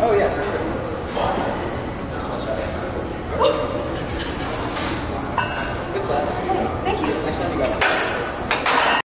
Oh yeah, for sure.